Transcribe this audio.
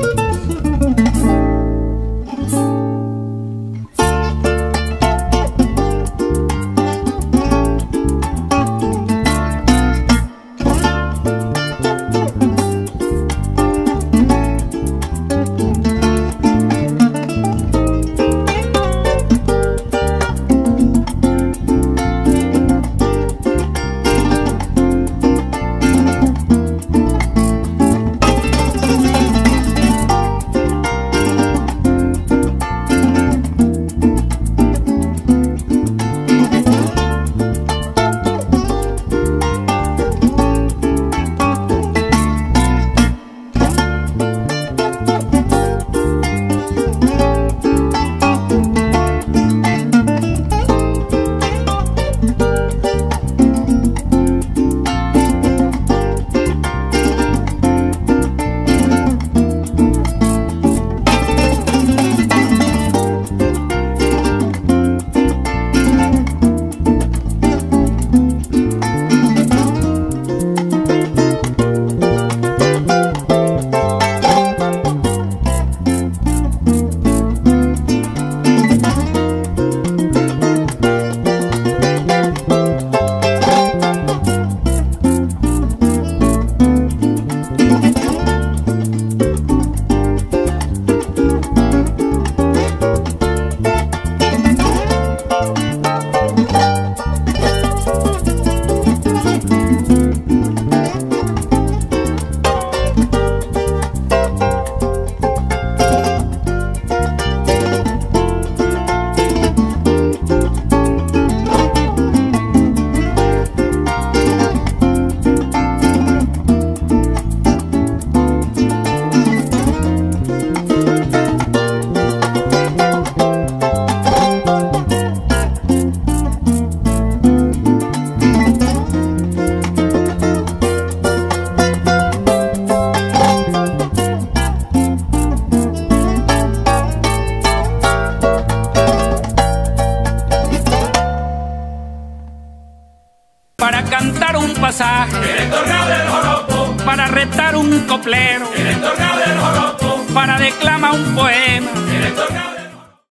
Música cantar un pasaje. El del joropo. Para retar un coplero. El del joropo. Para declamar un poema. El